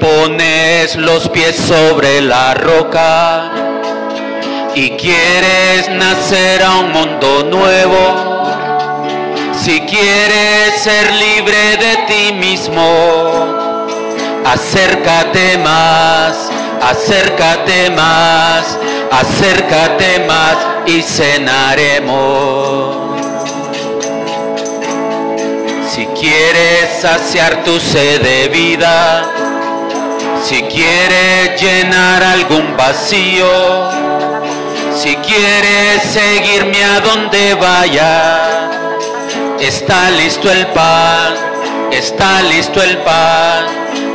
pones los pies sobre la roca y quieres nacer a un mundo nuevo, si quieres ser libre de ti mismo, acércate más, acércate más, acércate más y cenaremos. Si quieres saciar tu sed de vida, si quieres llenar algún vacío, si quieres seguirme a donde vaya, está listo el pan, está listo el pan,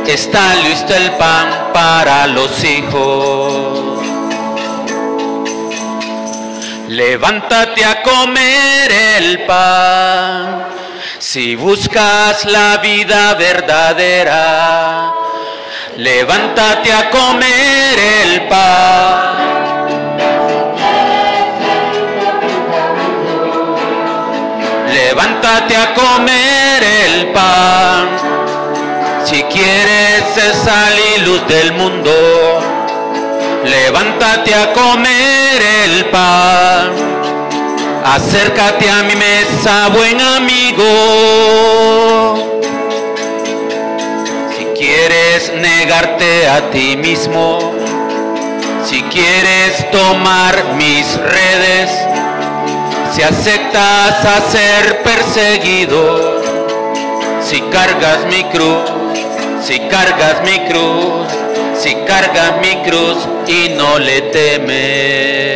está listo el pan para los hijos. Levántate a comer el pan. Si buscas la vida verdadera, levántate a comer el pan. Levántate a comer el pan. Si quieres ser sal y luz del mundo, levántate a comer el pan. Acércate a mi mesa, buen amigo. Negarte a ti mismo, si quieres tomar mis redes, si aceptas a ser perseguido, si cargas mi cruz, si cargas mi cruz, si cargas mi cruz y no le temes.